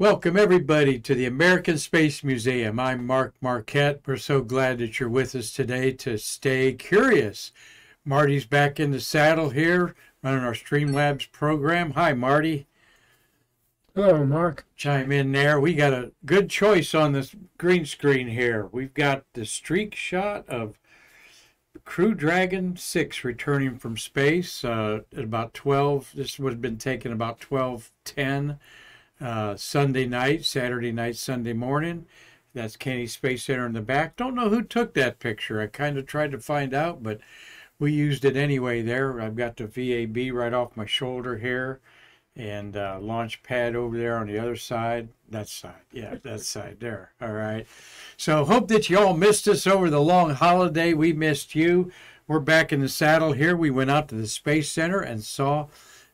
Welcome, everybody, to the American Space Museum. I'm Mark Marquette. We're so glad that you're with us today to stay curious. Marty's back in the saddle here, running our Streamlabs program. Hi, Marty. Hello, Mark. Chime in there. We got a good choice on this green screen here. We've got the streak shot of Crew Dragon 6 returning from space uh, at about 12. This would have been taken about 1210 uh, Sunday night, Saturday night, Sunday morning. That's Kennedy Space Center in the back. Don't know who took that picture. I kind of tried to find out, but we used it anyway there. I've got the VAB right off my shoulder here and uh, launch pad over there on the other side. That side, yeah, that side there. All right. So hope that you all missed us over the long holiday. We missed you. We're back in the saddle here. We went out to the Space Center and saw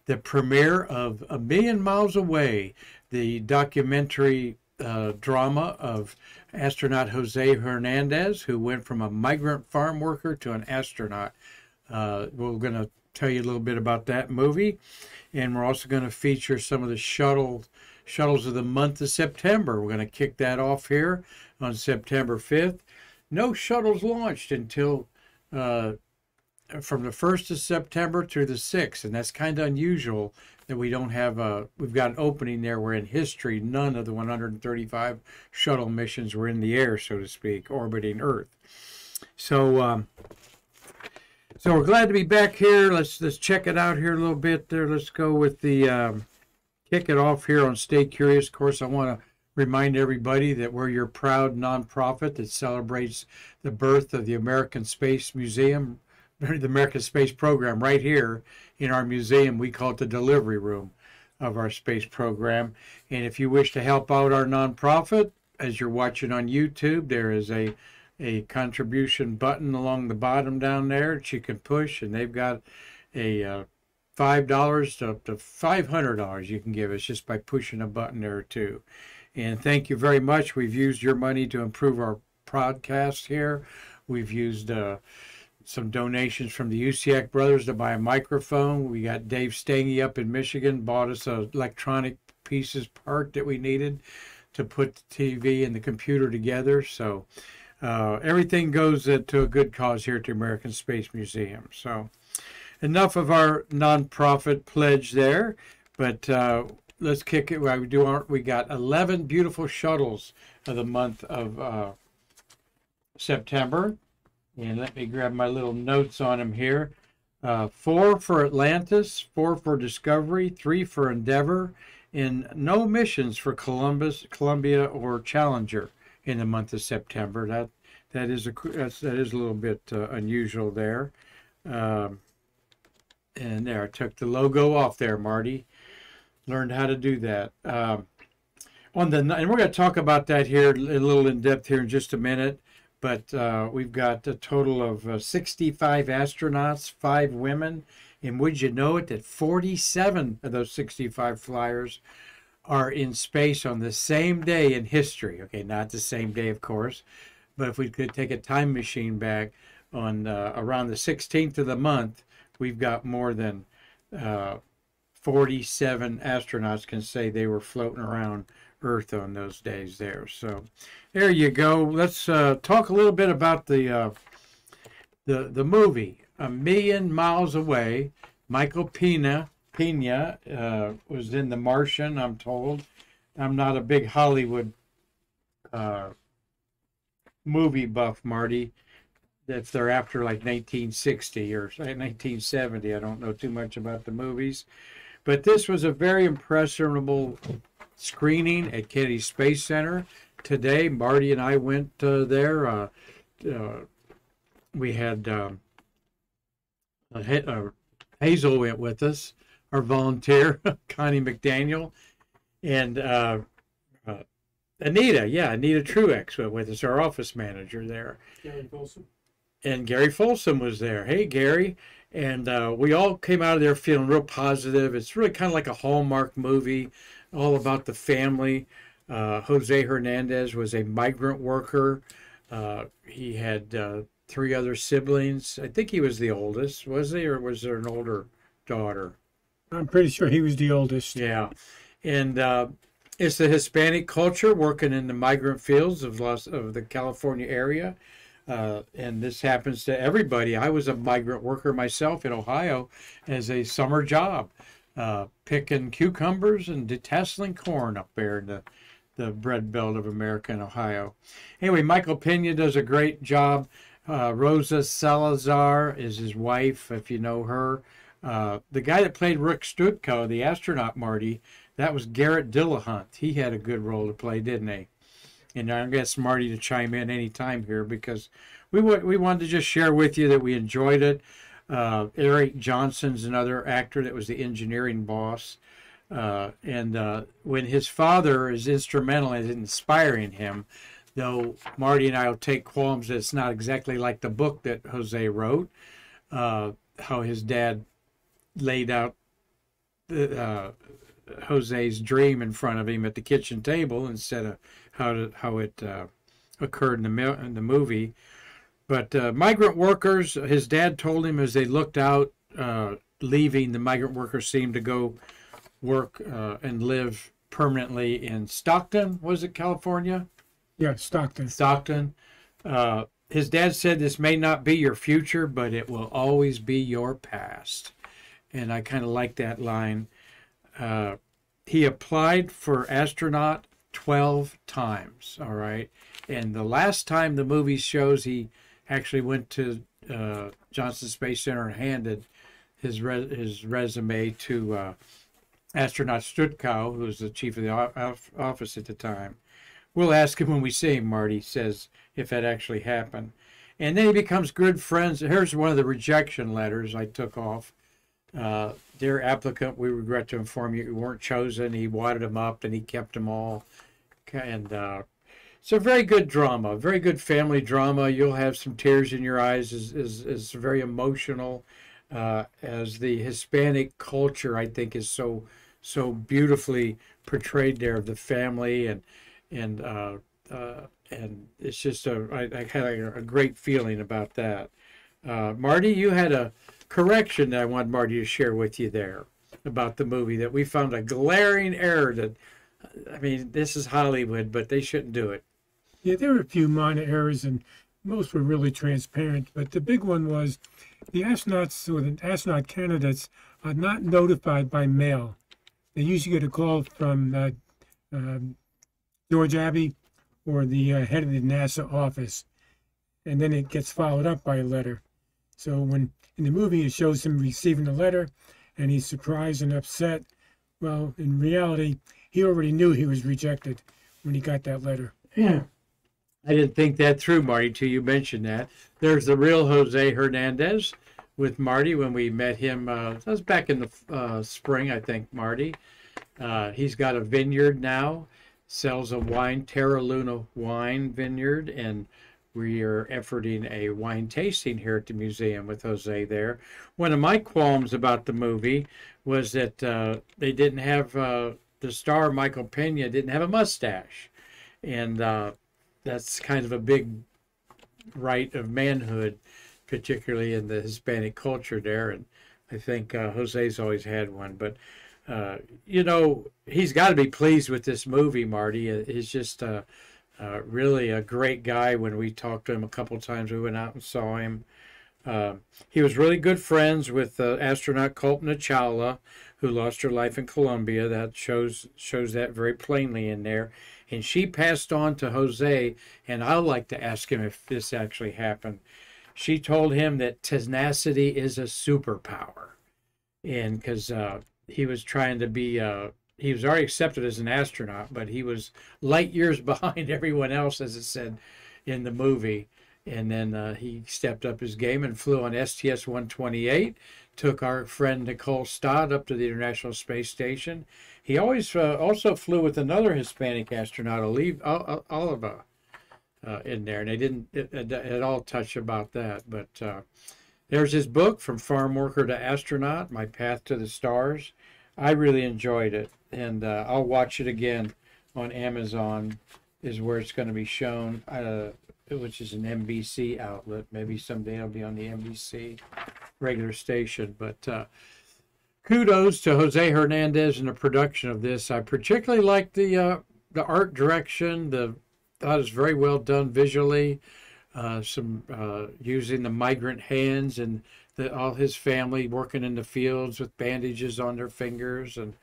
the premiere of A Million Miles Away, the documentary uh, drama of astronaut Jose Hernandez, who went from a migrant farm worker to an astronaut. Uh, we're going to tell you a little bit about that movie, and we're also going to feature some of the shuttle shuttles of the month of September. We're going to kick that off here on September 5th. No shuttles launched until uh, from the 1st of September through the 6th, and that's kind of unusual that we don't have a, we've got an opening there where in history none of the 135 shuttle missions were in the air, so to speak, orbiting Earth. So, um, so we're glad to be back here. Let's let's check it out here a little bit. There, let's go with the um, kick it off here on Stay Curious. Of course, I want to remind everybody that we're your proud nonprofit that celebrates the birth of the American Space Museum the American Space Program right here in our museum. We call it the delivery room of our space program. And if you wish to help out our nonprofit, as you're watching on YouTube, there is a a contribution button along the bottom down there that you can push, and they've got a uh, five dollars to up to five hundred dollars you can give us just by pushing a button there too. And thank you very much. We've used your money to improve our podcast here. We've used. Uh, some donations from the Usiak brothers to buy a microphone. We got Dave Stangy up in Michigan bought us a electronic pieces part that we needed to put the TV and the computer together. So uh, everything goes to a good cause here at the American Space Museum. So enough of our nonprofit pledge there, but uh, let's kick it. We do. Our, we got 11 beautiful shuttles of the month of uh, September. And let me grab my little notes on them here. Uh, four for Atlantis, four for Discovery, three for Endeavour, and no missions for Columbus, Columbia, or Challenger in the month of September. That that is a that's, that is a little bit uh, unusual there. Um, and there, I took the logo off there, Marty. Learned how to do that. Um, on the and we're going to talk about that here a little in depth here in just a minute but uh, we've got a total of uh, 65 astronauts, five women. And would you know it that 47 of those 65 flyers are in space on the same day in history? Okay, not the same day, of course, but if we could take a time machine back on uh, around the 16th of the month, we've got more than uh, 47 astronauts can say they were floating around Earth on those days there. So there you go. Let's uh, talk a little bit about the uh, the the movie A Million Miles Away. Michael Pena Pena uh, was in The Martian. I'm told. I'm not a big Hollywood uh, movie buff, Marty. If they're after like 1960 or 1970, I don't know too much about the movies. But this was a very impressionable screening at Kennedy Space Center today. Marty and I went uh, there. Uh, uh, we had um, uh, Hazel went with us, our volunteer, Connie McDaniel, and uh, uh, Anita. Yeah, Anita Truex went with us, our office manager there. Gary Folsom. And Gary Folsom was there. Hey, Gary. And we all came out of there feeling real positive. It's really kind of like a Hallmark movie all about the family. Uh, Jose Hernandez was a migrant worker. Uh, he had uh, three other siblings. I think he was the oldest, was he, or was there an older daughter? I'm pretty sure he was the oldest. Yeah, and uh, it's the Hispanic culture working in the migrant fields of Los of the California area, uh, and this happens to everybody. I was a migrant worker myself in Ohio as a summer job, uh, picking cucumbers and detasseling corn up there in the the bread belt of America and Ohio. Anyway, Michael Pena does a great job. Uh, Rosa Salazar is his wife, if you know her. Uh, the guy that played Rick Sturckow, the astronaut Marty, that was Garret Dillahunt. He had a good role to play, didn't he? And I guess Marty to chime in any time here because we we wanted to just share with you that we enjoyed it. Uh, Eric Johnson's another actor that was the engineering boss. Uh, and uh, when his father is instrumental in inspiring him, though Marty and I will take qualms that it's not exactly like the book that Jose wrote, uh, how his dad laid out the, uh, Jose's dream in front of him at the kitchen table instead of how to, how it uh, occurred in the in the movie. But uh, migrant workers, his dad told him as they looked out, uh, leaving, the migrant workers seemed to go work uh, and live permanently in Stockton. Was it California? Yeah, Stockton. Stockton. Uh, his dad said this may not be your future, but it will always be your past. And I kind of like that line. Uh, he applied for astronaut 12 times, all right? And the last time the movie shows he actually went to uh, Johnson Space Center and handed his, re- his resume to uh, astronaut Sturckow, who was the chief of the office at the time. We'll ask him when we see him, Marty says, if that actually happened. And then he becomes good friends. Here's one of the rejection letters I took off. Uh, Dear applicant, we regret to inform you you weren't chosen. He wadded them up and he kept them all. And uh, a very good drama, very good family drama. You'll have some tears in your eyes. is is, is very emotional. Uh, as the Hispanic culture, I think, is so so beautifully portrayed there of the family and and uh, uh, and it's just a I, I had a, a, great feeling about that. Uh, Marty, you had a correction that I wanted Marty to share with you there about the movie that we found a glaring error that I mean this is Hollywood, but they shouldn't do it. Yeah, there were a few minor errors and most were really transparent, but the big one was the astronauts or the astronaut candidates are not notified by mail. They usually get a call from uh, um, George Abbey or the uh, head of the NASA office, and then it gets followed up by a letter. So when in the movie it shows him receiving the letter, and he's surprised and upset. Well, in reality, he already knew he was rejected when he got that letter. Yeah. I didn't think that through, Marty, till you mentioned that. There's the real Jose Hernandez with Marty when we met him. Uh, that was back in the uh, spring, I think, Marty. Uh, he's got a vineyard now sells a wine, Tierra Luna Wine Vineyard, and we are efforting a wine tasting here at the museum with Jose there. One of my qualms about the movie was that uh, they didn't have uh, the star Michael Pena didn't have a mustache, and uh, that's kind of a big right of manhood, particularly in the Hispanic culture there. And I think uh, Jose's always had one, but uh, you know, he's got to be pleased with this movie, Marty. Uh, he's just uh, uh, really a great guy. When we talked to him a couple times, we went out and saw him. Uh, he was really good friends with astronaut Kalpana Chawla, who lost her life in Columbia. That shows shows that very plainly in there. And she passed on to Jose, and I'd like to ask him if this actually happened. She told him that tenacity is a superpower, and because uh, he was trying to be uh, he was already accepted as an astronaut, but he was light years behind everyone else, as it said in the movie. And then uh, he stepped up his game and flew on STS 128. Took our friend Nicole Stott up to the International Space Station. He always uh, also flew with another Hispanic astronaut, Oliva, uh, in there, and they didn't at all touch about that. But uh, there's his book, From Farm Worker to Astronaut My Path to the Stars. I really enjoyed it, and uh, I'll watch it again on Amazon, is where it's going to be shown, uh, which is an NBC outlet. Maybe someday it'll be on the NBC regular station. But uh, kudos to Jose Hernandez in the production of this. I particularly like the uh, the art direction. The thought is very well done visually. Uh, some uh, using the migrant hands and the, all his family working in the fields with bandages on their fingers, and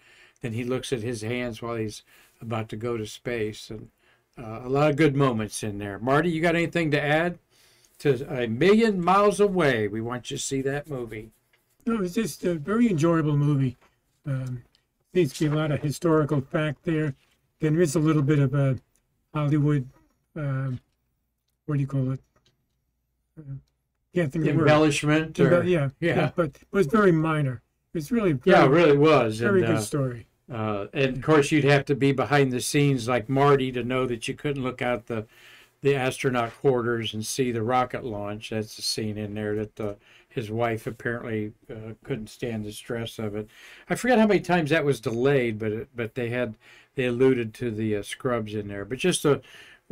then he looks at his hands while he's about to go to space, and uh, a lot of good moments in there. Marty, you got anything to add? To a million miles away, we want you to see that movie. No, it's just a very enjoyable movie. Um, seems to be a lot of historical fact there. Then there is a little bit of a Hollywood, um, what do you call it? Uh, can't think of the word. Embellishment, or, yeah, yeah. but but it's very minor. It's really yeah, it really was. very and, good uh, story. Uh, and of course, you'd have to be behind the scenes like Marty to know that you couldn't look out the the astronaut quarters and see the rocket launch. That's the scene in there that the, his wife apparently uh, couldn't stand the stress of it. I forget how many times that was delayed, but it, but they had they alluded to the uh, scrubs in there. But just a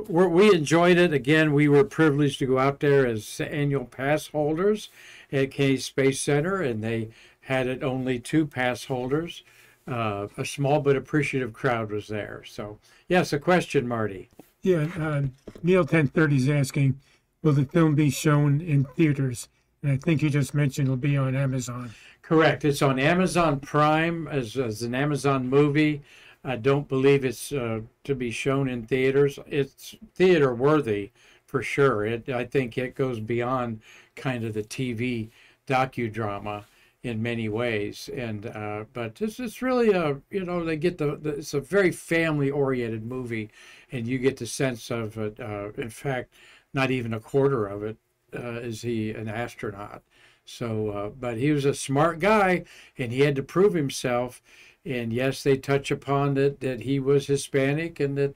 we're, we enjoyed it. Again, we were privileged to go out there as annual pass holders at Kennedy Space Center, and they had it only two pass holders uh, a small but appreciative crowd was there. So, yes, a question, Marty. Yeah, uh, Neil 1030 is asking, will the film be shown in theaters? And I think you just mentioned it'll be on Amazon. Correct. It's on Amazon Prime as, as an Amazon movie. I don't believe it's uh, to be shown in theaters. It's theater worthy for sure. It, I think it goes beyond kind of the TV docudrama in many ways and uh, but it's, it's really a you know they get the, the it's a very family oriented movie and you get the sense of it uh, in fact not even a quarter of it is he an astronaut? So uh, but he was a smart guy and he had to prove himself. And yes they touch upon that that he was hispanic and that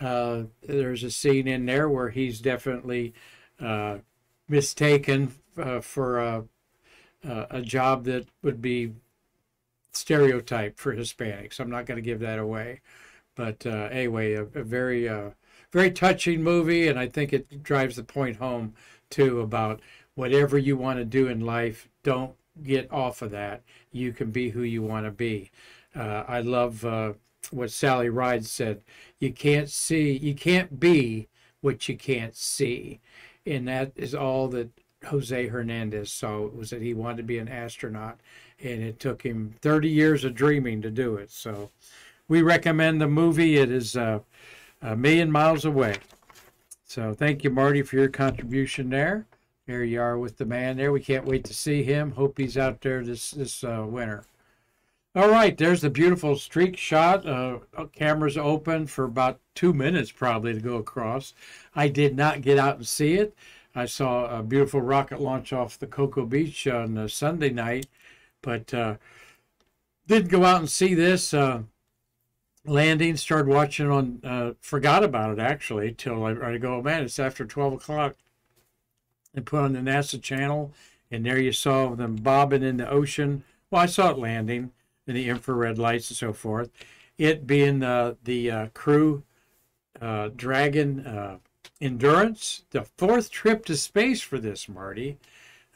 uh, there's a scene in there where he's definitely uh, mistaken for uh, a job that would be stereotyped for Hispanics. I'm not going to give that away, but uh, anyway, a, a very uh, very touching movie, and I think it drives the point home too about whatever you want to do in life, don't get off of that. You can be who you want to be. Uh, I love uh, what Sally Ride said. You can't see, you can't be what you can't see, and that is all that Jose Hernandez saw was that he wanted to be an astronaut, and it took him 30 years of dreaming to do it. So we recommend the movie. It is uh, a million miles away. So thank you, Marty, for your contribution there. There you are with the man there. We can't wait to see him. Hope he's out there this this uh, winter. All right, there's the beautiful streak shot. Uh, cameras open for about two minutes probably to go across. I did not get out and see it. I saw a beautiful rocket launch off the Cocoa Beach on a Sunday night, but uh, didn't go out and see this uh, landing. Started watching on, uh, forgot about it actually till I, I go, oh, man, it's after 12 o'clock. And put on the NASA channel, and there you saw them bobbing in the ocean. Well, I saw it landing in the infrared lights and so forth. It being the the uh, crew uh, Dragon uh, endurance, the fourth trip to space for this, Marty.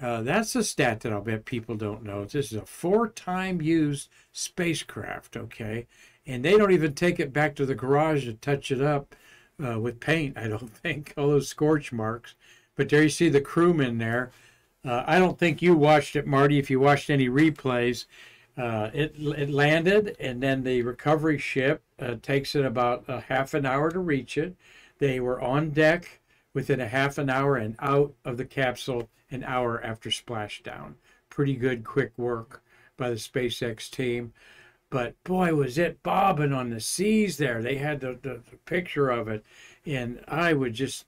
Uh, that's a stat that I'll bet people don't know. This is a four time used spacecraft, okay? And they don't even take it back to the garage to touch it up uh, with paint, I don't think, all those scorch marks. But there you see the crewmen there. Uh, I don't think you watched it, Marty, if you watched any replays. Uh, it, it landed, and then the recovery ship uh, takes it about a half an hour to reach it. They were on deck within a half an hour and out of the capsule an hour after splashdown. Pretty good, quick work by the SpaceX team. But boy, was it bobbing on the seas there. They had the, the, the picture of it, and I would just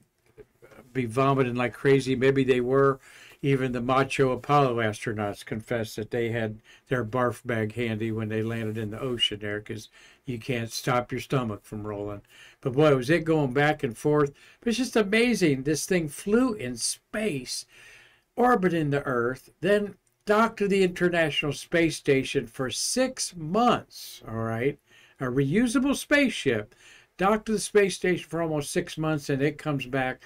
be vomiting like crazy. Maybe they were. Even the macho Apollo astronauts confessed that they had their barf bag handy when they landed in the ocean there because you can't stop your stomach from rolling. But boy, was it going back and forth. But it's just amazing. This thing flew in space, orbiting the Earth, then docked to the International Space Station for six months. All right. A reusable spaceship docked to the space station for almost six months and it comes back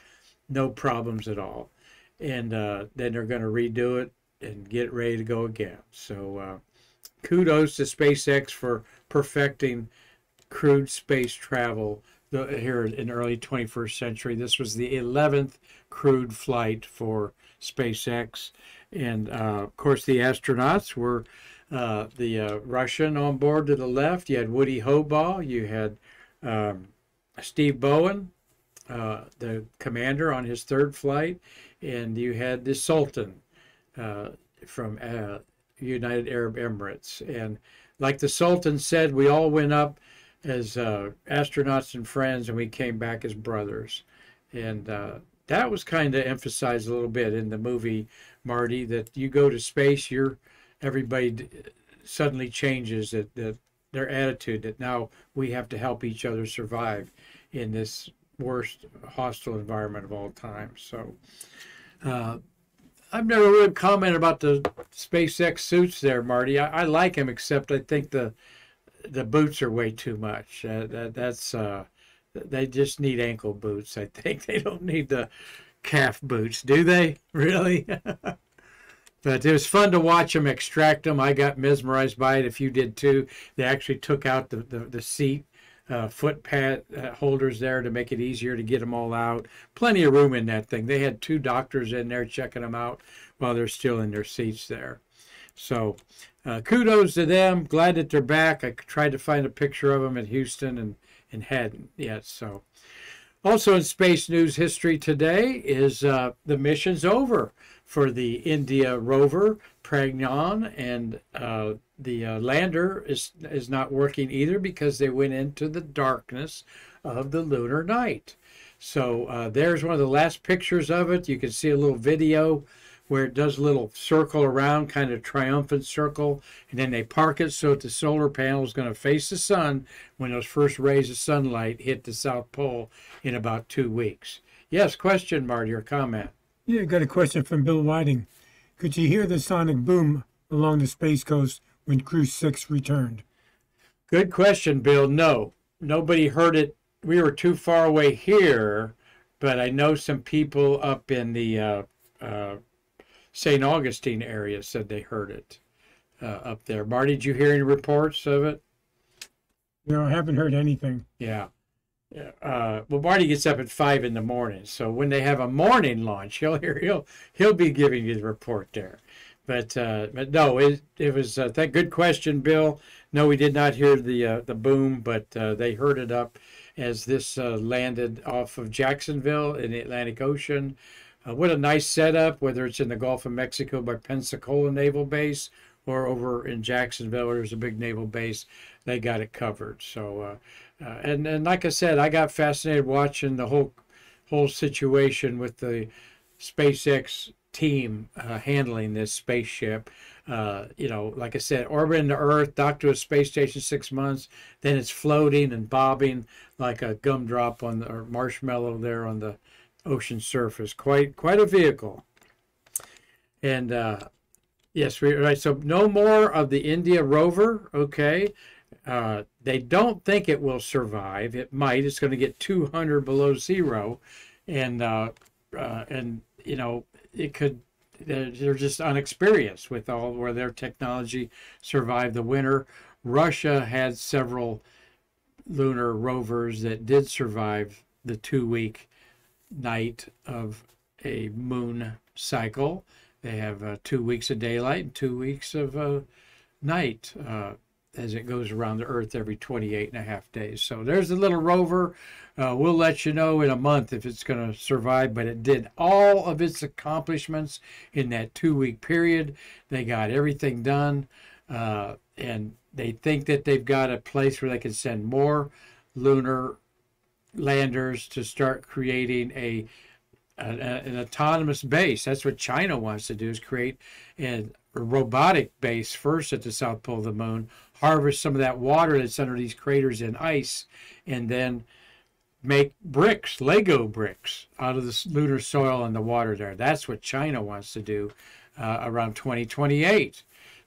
no problems at all. And uh, then they're going to redo it and get ready to go again. So, uh, kudos to SpaceX for perfecting crewed space travel here in early 21st century. This was the 11th crewed flight for SpaceX. And uh, of course, the astronauts were uh, the uh, Russian on board to the left. You had Woody Hoburg. You had um, Steve Bowen, uh, the commander on his third flight. And you had the Sultan uh, from uh, United Arab Emirates. And like the Sultan said, we all went up as astronauts and friends, and we came back as brothers. And that was kind of emphasized a little bit in the movie, Marty, that you go to space, you're everybody suddenly changes that, that their attitude that now we have to help each other survive in this worst hostile environment of all time. So uh, I've never really commented about the SpaceX suits there, Marty. I, I like them, except I think the the boots are way too much. Uh, that, that's uh, they just need ankle boots. I think they don't need the calf boots, do they? Really? but it was fun to watch them extract them. I got mesmerized by it. If you did too, they actually took out the the, the seat. Uh, foot pad uh, holders there to make it easier to get them all out. Plenty of room in that thing. They had two doctors in there checking them out while they're still in their seats there. So uh, kudos to them. Glad that they're back. I tried to find a picture of them in Houston and, and hadn't yet. So, also in space news history today is uh, the mission's over for the India rover Pragyan, and uh, the uh, lander is is not working either because they went into the darkness of the lunar night. So uh, there's one of the last pictures of it. You can see a little video where it does a little circle around, kind of triumphant circle, and then they park it so that the solar panel is going to face the sun when those first rays of sunlight hit the South Pole in about two weeks. Yes, question, Marty, or comment? Yeah, I got a question from Bill Whiting. Could you hear the sonic boom along the Space Coast when Crew 6 returned? Good question, Bill. No, nobody heard it. We were too far away here, but I know some people up in the uh, uh, St. Augustine area said they heard it uh, up there. Marty, did you hear any reports of it? No, I haven't heard anything. Yeah. Uh, well, Marty gets up at five in the morning, so when they have a morning launch, he'll hear he'll he'll be giving you the report there. But uh, but no, it it was uh, that good question, Bill. No, we did not hear the uh, the boom, but uh, they heard it up as this uh, landed off of Jacksonville in the Atlantic Ocean. Uh, what a nice setup, whether it's in the Gulf of Mexico by Pensacola Naval Base or over in Jacksonville, there's a big naval base, they got it covered. So, uh, uh, and and like I said, I got fascinated watching the whole whole situation with the SpaceX team uh, handling this spaceship. Uh, you know, like I said, orbiting the Earth, docked to a space station six months, then it's floating and bobbing like a gumdrop on the or marshmallow there on the ocean surface. Quite quite a vehicle. And uh, yes, we, right. So no more of the India rover. Okay. Uh, they don't think it will survive. It might. It's going to get 200 below zero, and uh, uh, and you know it could. They're just unexperienced with all where their technology survived the winter. Russia had several lunar rovers that did survive the two week night of a moon cycle. They have uh, two weeks of daylight and two weeks of uh, night uh, as it goes around the Earth every 28 and a half days. So there's the little rover. Uh, we'll let you know in a month if it's going to survive, but it did all of its accomplishments in that two week period. They got everything done, uh, and they think that they've got a place where they can send more lunar landers to start creating a, a, an autonomous base. That's what China wants to do is create a, a robotic base first at the south pole of the moon, harvest some of that water that's under these craters in ice, and then make bricks, Lego bricks, out of the lunar soil and the water there. That's what China wants to do uh, around 2028.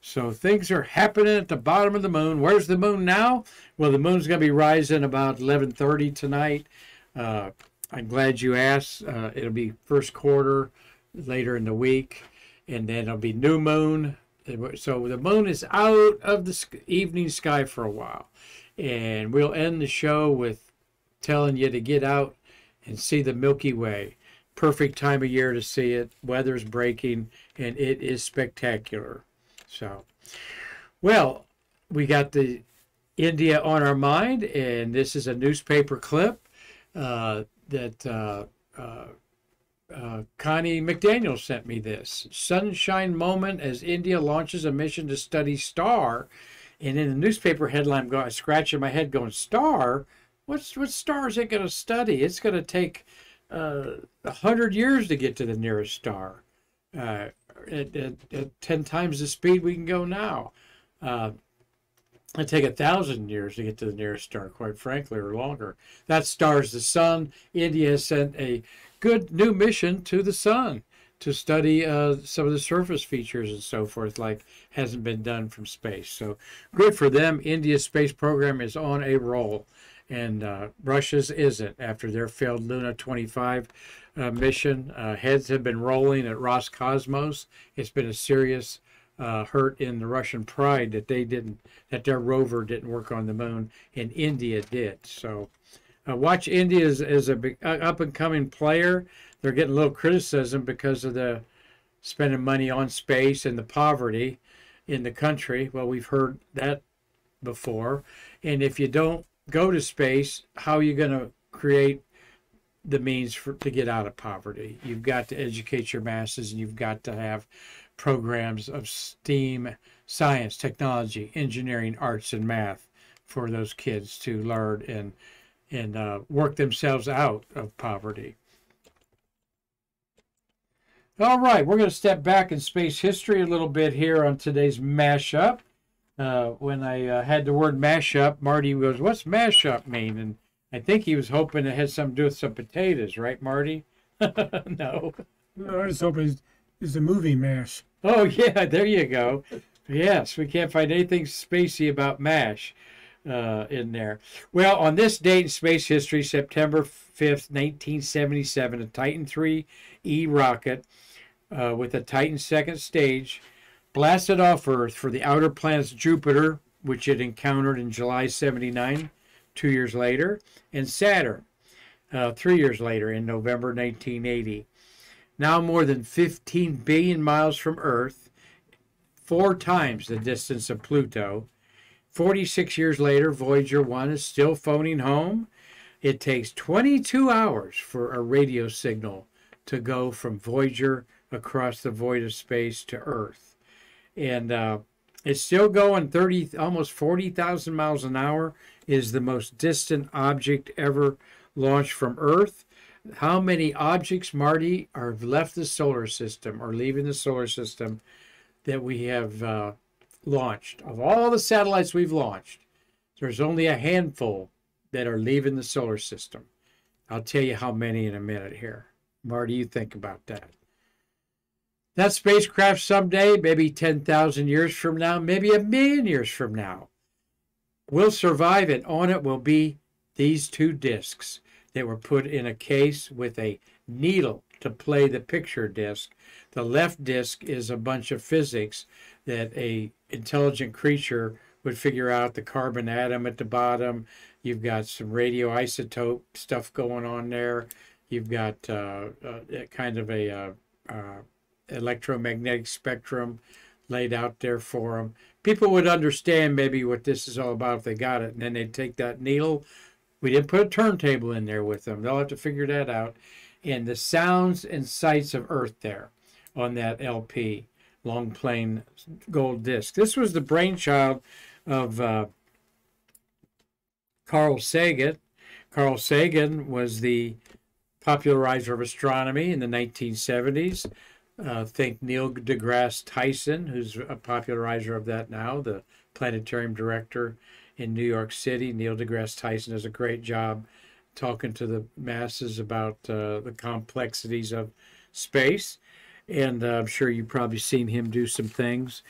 So things are happening at the bottom of the moon. Where's the moon now? Well, the moon's going to be rising about 11:30 tonight. Uh, I'm glad you asked. Uh, it'll be first quarter later in the week, and then it'll be new moon So the moon is out of the evening sky for a while. And we'll end the show with telling you to get out and see the Milky Way. Perfect time of year to see it. Weather's breaking and it is spectacular. So, well, we got the India on our mind, and this is a newspaper clip uh, that uh, uh, uh, Connie McDaniel sent me this sunshine moment as India launches a mission to study star. And in the newspaper headline, I'm going, scratching my head, going, "Star? What's what star is it going to study? It's going to take uh, a hundred years to get to the nearest star, uh, at, at, at, ten times the speed we can go now. Uh, it'd take a thousand years to get to the nearest star, quite frankly, or longer. That star is the sun. India has sent a good new mission to the sun to study uh, some of the surface features and so forth, like hasn't been done from space. So good for them. India's space program is on a roll, and uh, Russia's isn't after their failed Luna 25 uh, mission. Uh, heads have been rolling at Roscosmos. It's been a serious uh, hurt in the Russian pride that they didn't, that their rover didn't work on the moon, and India did. So uh, watch India as, as a big, uh, up and coming player. They're getting a little criticism because of the spending money on space and the poverty in the country. Well, we've heard that before. And if you don't go to space, how are you going to create the means for to get out of poverty? You've got to educate your masses, and you've got to have programs of STEAM, science, technology, engineering, arts, and math for those kids to learn and and uh, work themselves out of poverty. All right, we're going to step back in space history a little bit here on today's mashup. Uh, when I uh, had the word mashup, Marty goes, "What's mashup mean?" And I think he was hoping it had something to do with some potatoes, right, Marty? no. No, I was hoping it's the movie MASH. Oh yeah, there you go. Yes, we can't find anything spacey about MASH uh, in there. Well, on this date in space history, September 5th, 1977, a Titan 3E rocket uh, with a Titan second stage blasted off Earth for the outer planets Jupiter, which it encountered in July 79, two years later, and Saturn, uh, three years later in November 1980. Now more than 15 billion miles from Earth, four times the distance of Pluto, 46 years later, Voyager 1 is still phoning home. It takes 22 hours for a radio signal to go from Voyager across the void of space to Earth. And uh, it's still going 30, almost 40,000 miles an hour, is the most distant object ever launched from Earth. How many objects, Marty, are left the solar system or leaving the solar system that we have uh, launched, of all the satellites we've launched, there's only a handful that are leaving the solar system. I'll tell you how many in a minute here. Marty, you think about that. That spacecraft someday, maybe 10,000 years from now, maybe a million years from now, will survive, and on it will be these two discs that were put in a case with a needle to play the picture disc. The left disc is a bunch of physics that a intelligent creature would figure out the carbon atom at the bottom. You've got some radioisotope stuff going on there. You've got uh, uh, kind of a uh, uh, electromagnetic spectrum laid out there for them. People would understand maybe what this is all about if they got it, and then they'd take that needle. We didn't put a turntable in there with them. They'll have to figure that out. And the sounds and sights of Earth there on that LP long plain gold disc. This was the brainchild of uh, Carl Sagan. Carl Sagan was the popularizer of astronomy in the 1970s. Uh, think Neil deGrasse Tyson, who's a popularizer of that now, the planetarium director in New York City. Neil deGrasse Tyson does a great job talking to the masses about uh, the complexities of space and uh, I'm sure you've probably seen him do some things.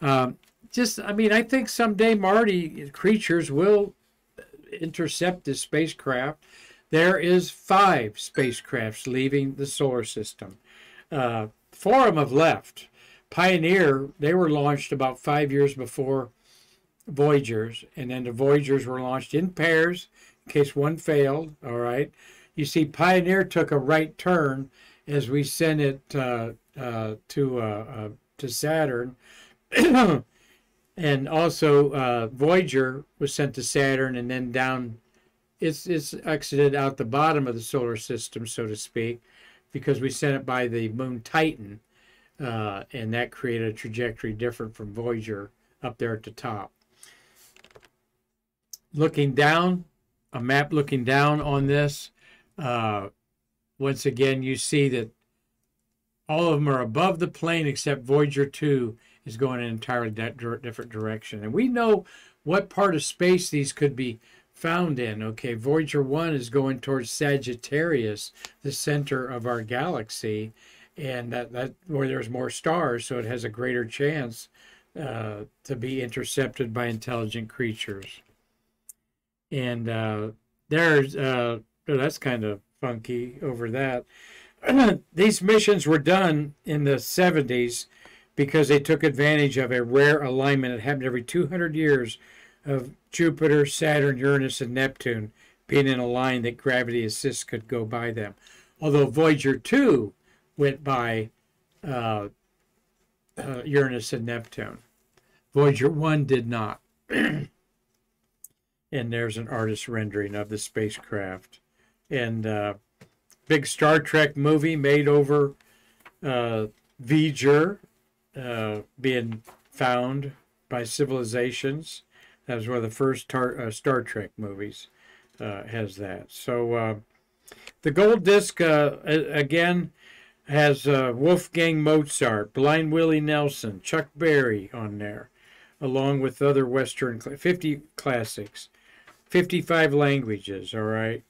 Um, just, I mean, I think someday Marty creatures will intercept this spacecraft. There is five spacecrafts leaving the solar system. Uh, four of left, Pioneer, they were launched about five years before Voyagers, and then the Voyagers were launched in pairs in case one failed. All right. You see, Pioneer took a right turn as we sent it uh, uh, to uh, uh to Saturn, and also uh, Voyager was sent to Saturn and then down. It's it's exited out the bottom of the solar system, so to speak, because we sent it by the moon Titan, uh, and that created a trajectory different from Voyager up there at the top. Looking down, a map looking down on this, uh, once again, you see that all of them are above the plane except Voyager 2 is going in an entirely different direction. And we know what part of space these could be found in. Okay, Voyager 1 is going towards Sagittarius, the center of our galaxy, and that, that where there's more stars, so it has a greater chance uh, to be intercepted by intelligent creatures. And uh, there's uh, oh, that's kind of funky over that. These missions were done in the 70s because they took advantage of a rare alignment that happened every 200 years of Jupiter, Saturn, Uranus, and Neptune being in a line that gravity assists could go by them. Although Voyager 2 went by uh, uh, Uranus and Neptune, Voyager 1 did not. and there's an artist rendering of the spacecraft. And uh, big Star Trek movie made over uh, V'Ger uh, being found by civilizations that was one of the first tar- uh, Star Trek movies. Uh, has that. So uh, the gold disc uh, again has uh, Wolfgang Mozart, Blind Willie Nelson, Chuck Berry on there, along with other Western 50 classics, 55 languages. All right,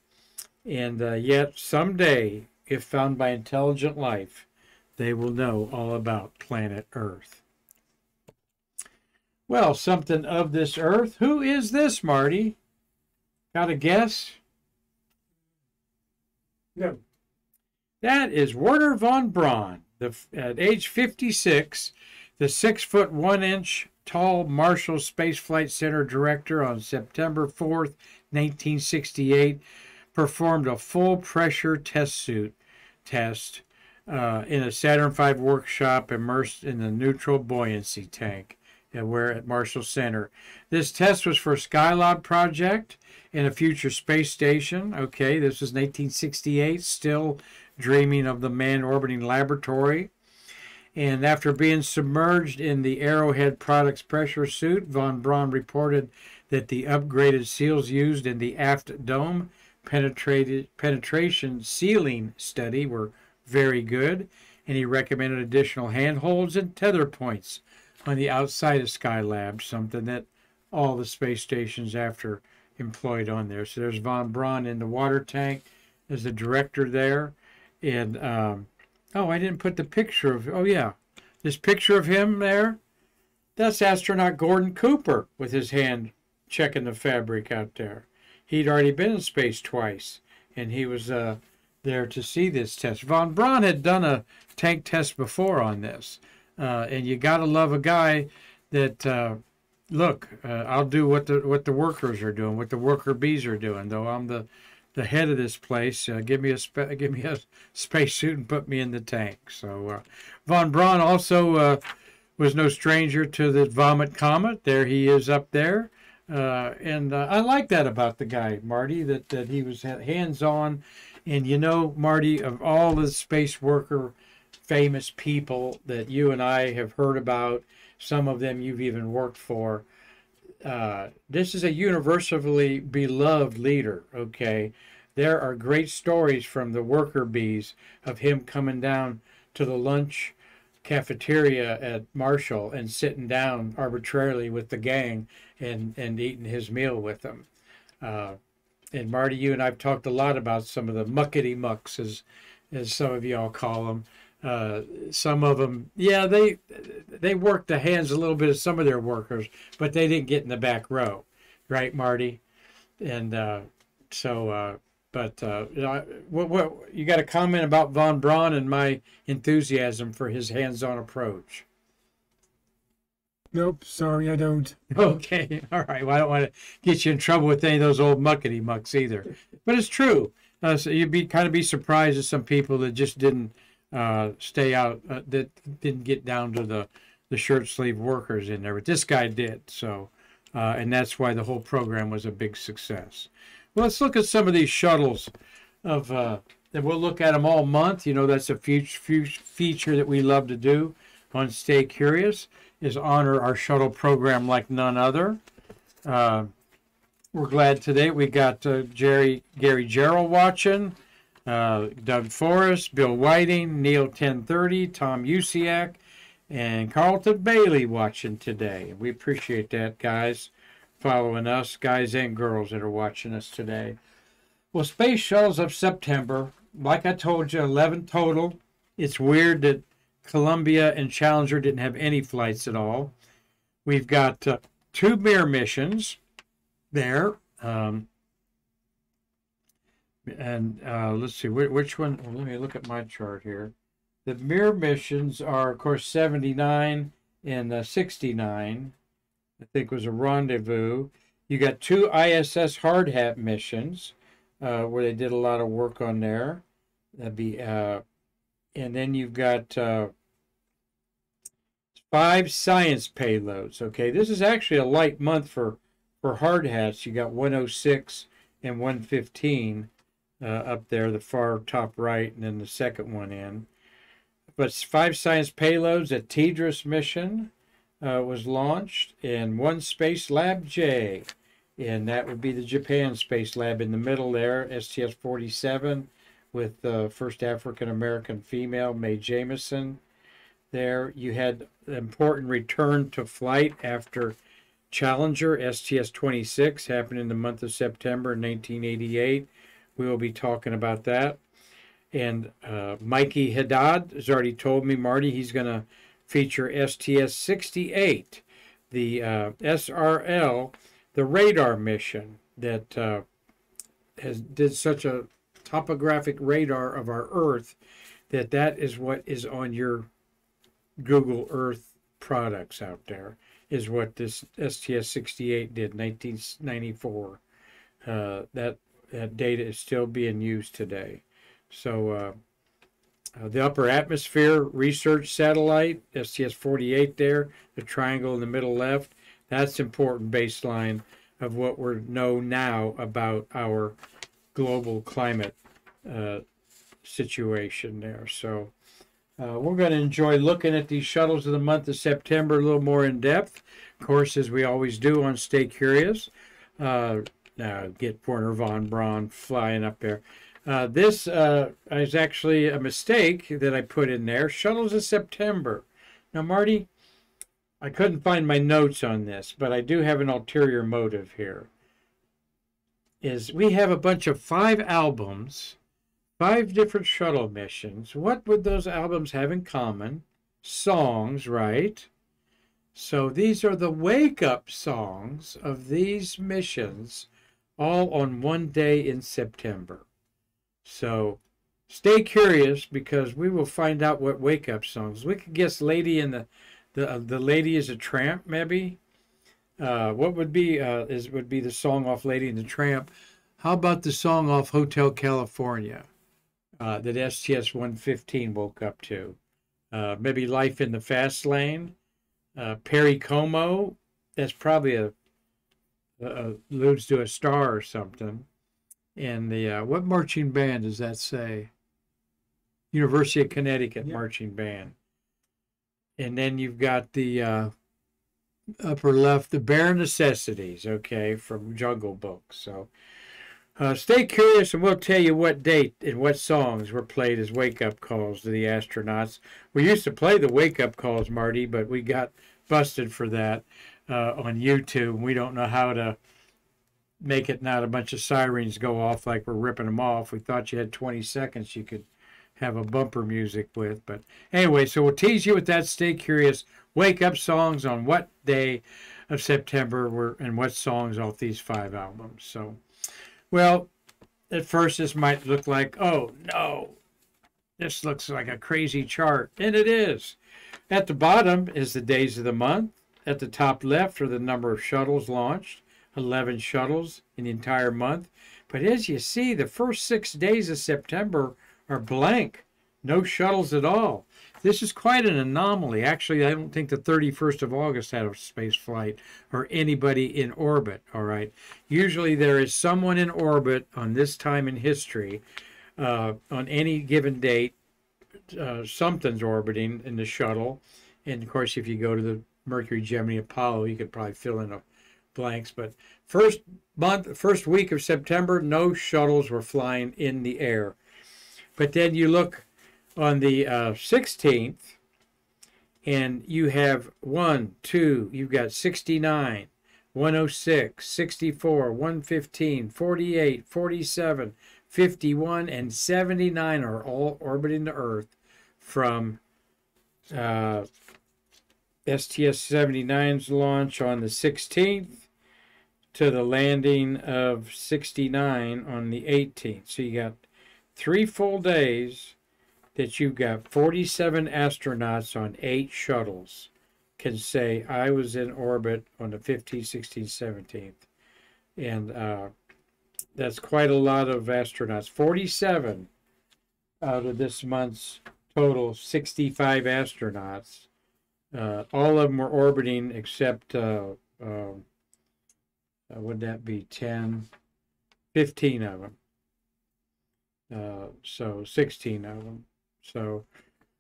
and yet someday, if found by intelligent life, they will know all about planet Earth. Well, something of this earth. Who is this, Marty? Got a guess? No. That is Wernher von Braun. The, at age 56, the six foot one inch tall Marshall Space Flight Center director on September 4th, 1968, performed a full pressure test suit test uh, in a Saturn V workshop immersed in the neutral buoyancy tank we're at Marshall Center. This test was for Skylab project in a future space station. Okay, this was 1968, still dreaming of the man orbiting laboratory. And after being submerged in the Arrowhead Products pressure suit, von Braun reported that the upgraded seals used in the aft dome penetrated penetration sealing study were very good, and he recommended additional handholds and tether points on the outside of Skylab, something that all the space stations after employed on there. So there's von Braun in the water tank as the director there. And, um, oh, I didn't put the picture of, oh, yeah, this picture of him there, that's astronaut Gordon Cooper with his hand checking the fabric out there. He'd already been in space twice, and he was uh, there to see this test. Von Braun had done a tank test before on this. Uh, and you got to love a guy that uh, look. Uh, I'll do what the what the workers are doing, what the worker bees are doing. Though I'm the the head of this place. Uh, give me a spa- give me a spacesuit and put me in the tank. So uh, von Braun also uh, was no stranger to the Vomit Comet. There he is up there. Uh, and uh, I like that about the guy, Marty, that, that he was hands on. And you know, Marty, of all the space worker famous people that you and I have heard about. Some of them you've even worked for. Uh, this is a universally beloved leader, okay? There are great stories from the worker bees of him coming down to the lunch cafeteria at Marshall and sitting down arbitrarily with the gang and, and eating his meal with them. Uh, and Marty, you and I've talked a lot about some of the muckety mucks, as, as some of y'all call them, uh, some of them, yeah, they they worked the hands a little bit of some of their workers, but they didn't get in the back row, right, Marty? And uh, so, uh, but uh, what, what you got a comment about von Braun and my enthusiasm for his hands-on approach? Nope, sorry, I don't. Okay, all right. Well, I don't want to get you in trouble with any of those old muckety mucks either. But it's true. Uh, so you'd be kind of be surprised at some people that just didn't uh, stay out, uh, that didn't get down to the the shirt sleeve workers in there. But this guy did. So, uh, and that's why the whole program was a big success. Well, let's look at some of these shuttles of, uh, and we'll look at them all month. You know, that's a feature, feature that we love to do on Stay Curious is honor our shuttle program like none other. Uh, we're glad today we got uh, Jerry Gary Gerald watching, uh, Doug Forrest, Bill Whiting, Neil 1030, Tom Usiak, and Carlton Bailey watching today. We appreciate that, guys, following us, guys and girls that are watching us today. Well, Space Shuttles of September, like I told you, 11 total. It's weird that Columbia and Challenger didn't have any flights at all. We've got uh, two Mir missions there. Um, and uh, let's see, which, one? Well, let me look at my chart here. The Mir missions are, of course, 79 and uh, 69, I think was a rendezvous. You got two ISS hard hat missions uh, where they did a lot of work on there. That'd be, uh, and then you've got uh, five science payloads. Okay, this is actually a light month for for hard hats. You got 106 and 115 uh, up there, the far top right, and then the second one in but five science payloads. A TDRS mission uh, was launched, and one Space Lab J, and that would be the Japan Space Lab in the middle there, STS 47, with the uh, first African American female, Mae Jemison. There, you had important return to flight after Challenger STS 26 happened in the month of September 1988. We will be talking about that. And uh, Mikey Haddad has already told me, Marty, he's going to feature STS 68, the uh, SRL, the radar mission that uh, has did such a topographic radar of our Earth that that is what is on your Google Earth products out there is what this STS 68 did 1994. Uh, that that data is still being used today. So uh, uh, the upper atmosphere research satellite, STS-48 there, the triangle in the middle left, that's important baseline of what we know now about our global climate uh, situation there. So uh, we're going to enjoy looking at these shuttles of the month of September a little more in depth. Of course, as we always do on Stay Curious. Uh, now get Wernher von Braun flying up there. Uh, this uh, is actually a mistake that I put in there. Shuttles of September. Now, Marty, I couldn't find my notes on this, but I do have an ulterior motive here. Is we have a bunch of five albums, five different shuttle missions. What would those albums have in common? Songs, right? So these are the wake up songs of these missions, all on one day in September. So stay curious because we will find out what wake up songs. We could guess "Lady in the the uh, the Lady is a Tramp" maybe. Uh, what would be uh, is would be the song off "Lady and the Tramp"? How about the song off "Hotel California" uh, that STS 115 woke up to? Uh, maybe "Life in the Fast Lane." Uh, Perry Como. That's probably a, alludes to a star or something and the uh, what marching band does that say? University of Connecticut yep. marching band. And then you've got the uh, upper left, the bare necessities, okay, from Jungle Book. So uh, stay curious, and we'll tell you what date and what songs were played as wake up calls to the astronauts. We used to play the wake up calls, Marty, but we got busted for that uh, on YouTube. We don't know how to make it not a bunch of sirens go off like we're ripping them off. We thought you had 20 seconds you could have a bumper music with. But anyway, so we'll tease you with that. Stay curious. Wake up songs on what day of September were and what songs off these five albums. So, well, at first this might look like, oh no, this looks like a crazy chart. And it is. At the bottom is the days of the month. At the top left are the number of shuttles launched 11 shuttles in the entire month. But as you see, the first six days of September are blank, no shuttles at all. This is quite an anomaly. Actually, I don't think the 31st of August had a space flight or anybody in orbit. All right. Usually there is someone in orbit on this time in history uh, on any given date. Uh, something's orbiting in the shuttle. And of course, if you go to the Mercury, Gemini, Apollo, you could probably fill in a blanks. But first month, first week of September, no shuttles were flying in the air. But then you look on the uh, 16th, and you have one, two, you've got 69, 106, 64, 115, 48, 47, 51, and 79 are all orbiting the Earth from uh, STS 79's launch on the 16th to the landing of 69 on the 18th. So you got three full days that you've got 47 astronauts on eight shuttles can say, I was in orbit on the 15th, 16th, 17th. And uh, that's quite a lot of astronauts. 47 out of this month's total 65 astronauts. Uh, all of them were orbiting except, uh, um, uh, would that be 10, 15 of them. Uh, so 16 of them. So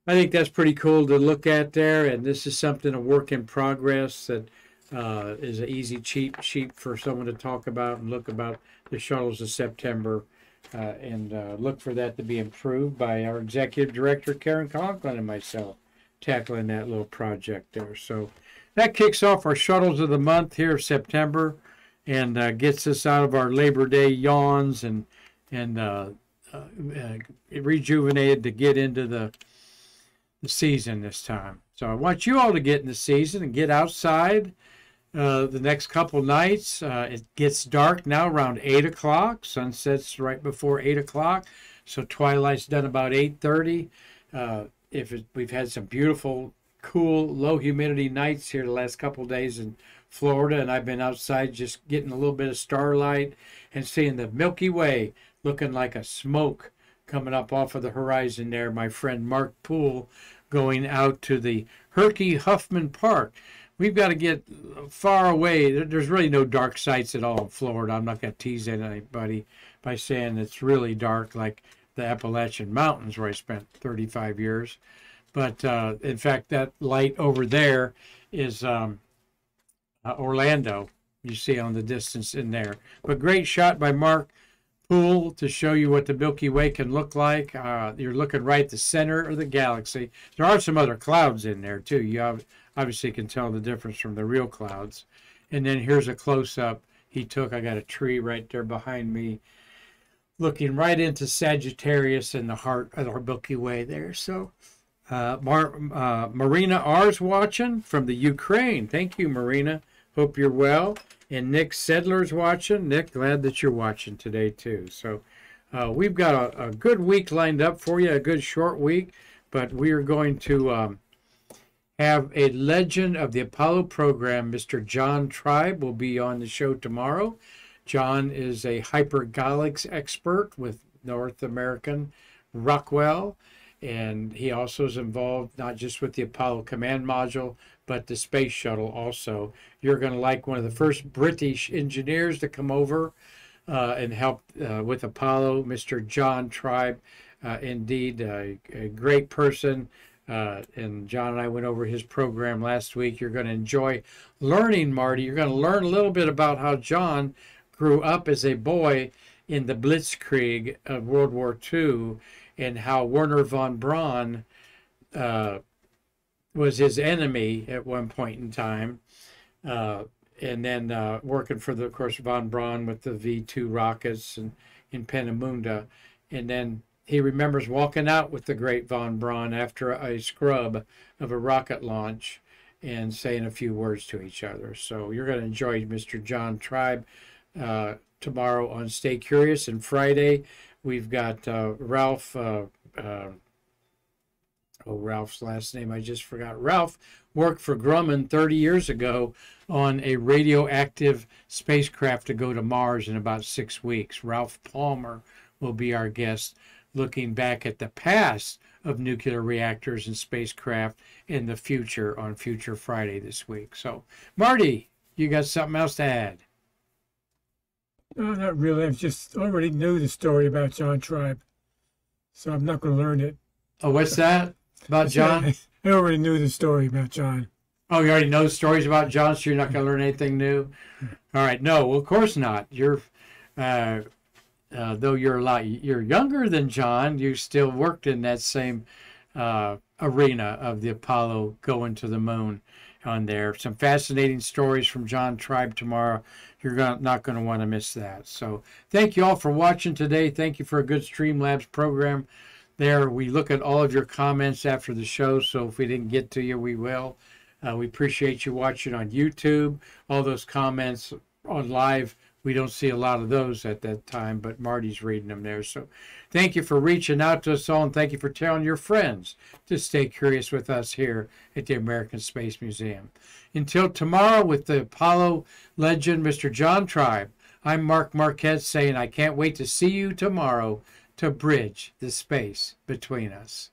I think that's pretty cool to look at there. And this is something, a work in progress that uh, is an easy cheap sheet for someone to talk about and look about the shuttles of September. Uh, and look for that to be improved by our executive director, Karan Conklin, and myself tackling that little project there. So that kicks off our shuttles of the month here, September, and uh, gets us out of our Labor Day yawns and and uh, uh, uh, rejuvenated to get into the, the season this time. So I want you all to get in the season and get outside uh, the next couple nights. Uh, it gets dark now around eight o'clock. Sunset's right before eight o'clock, so twilight's done about eight thirty. Uh, if it, we've had some beautiful, cool, low humidity nights here the last couple days in Florida, and I've been outside just getting a little bit of starlight and seeing the Milky Way looking like a smoke coming up off of the horizon there. My friend Mark Poole going out to the Herky Huffman Park. We've got to get far away. There's really no dark sites at all in Florida. I'm not going to tease anybody by saying it's really dark like the Appalachian Mountains where I spent 35 years. But uh, in fact, that light over there is um, uh, Orlando. You see on the distance in there. But great shot by Mark Poole to show you what the Milky Way can look like. Uh, you're looking right at the center of the galaxy. There are some other clouds in there too. You obviously can tell the difference from the real clouds. And then here's a close up he took. I got a tree right there behind me, looking right into Sagittarius and the heart of our Milky Way there. So, uh, Mar- uh, Marina R's watching from the Ukraine. Thank you, Marina. Hope you're well. And Nick Sedler's watching. Nick, glad that you're watching today too. So uh, we've got a, a, good week lined up for you, a good short week, but we are going to um, have a legend of the Apollo program. Mr. John Tribe will be on the show tomorrow. John is a hypergolics expert with North American Rockwell, and he also is involved not just with the Apollo command module, but the space shuttle also. You're going to like one of the first British engineers to come over uh, and help uh, with Apollo, Mr. John Tribe. Uh, indeed, a great person. Uh, and John and I went over his program last week. You're going to enjoy learning, Marty. You're going to learn a little bit about how John grew up as a boy in the Blitzkrieg of World War II and how Wernher von Braun uh, was his enemy at one point in time. Uh, and then uh, working for the, of course, von Braun with the V 2 rockets and in Peenemünde. And then he remembers walking out with the great von Braun after a scrub of a rocket launch and saying a few words to each other. So you're going to enjoy Mr. John Tribe uh, tomorrow on Stay Curious. And Friday, we've got uh, Ralph uh, uh, oh, Ralph's last name, I just forgot. Ralph worked for Grumman 30 years ago on a radioactive spacecraft to go to Mars in about six weeks. Ralph Palmer will be our guest, looking back at the past of nuclear reactors and spacecraft in the future on Future Friday this week. So, Marty, you got something else to add? No, not really. I've just already knew the story about John Tribe, so I'm not going to learn it. Oh, what's that about John? I already knew the story about John. Oh, you already know stories about John, so you're not going to learn anything new. All right, no, well, of course not. You're, uh, uh, though you're a lot, you're younger than John. You still worked in that same uh, arena of the Apollo going to the moon on there. Some fascinating stories from John Tribe tomorrow. You're not going to want to miss that. So thank you all for watching today. Thank you for a good Streamlabs program. There, we look at all of your comments after the show. So if we didn't get to you, we will. Uh, we appreciate you watching on YouTube. All those comments on live, we don't see a lot of those at that time, but Marty's reading them there. So thank you for reaching out to us all, and thank you for telling your friends to stay curious with us here at the American Space Museum. Until tomorrow, with the Apollo legend, Mr. John Tribe, I'm Mark Marquette saying I can't wait to see you tomorrow to bridge the space between us.